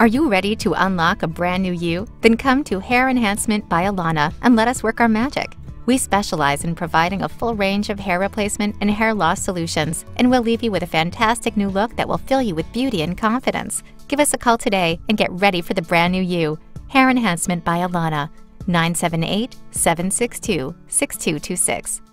Are you ready to unlock a brand new you? Then come to Hair Enhancement by Ilona and let us work our magic. We specialize in providing a full range of hair replacement and hair loss solutions, and we'll leave you with a fantastic new look that will fill you with beauty and confidence. Give us a call today and get ready for the brand new you. Hair Enhancement by Ilona, 978 762 6226.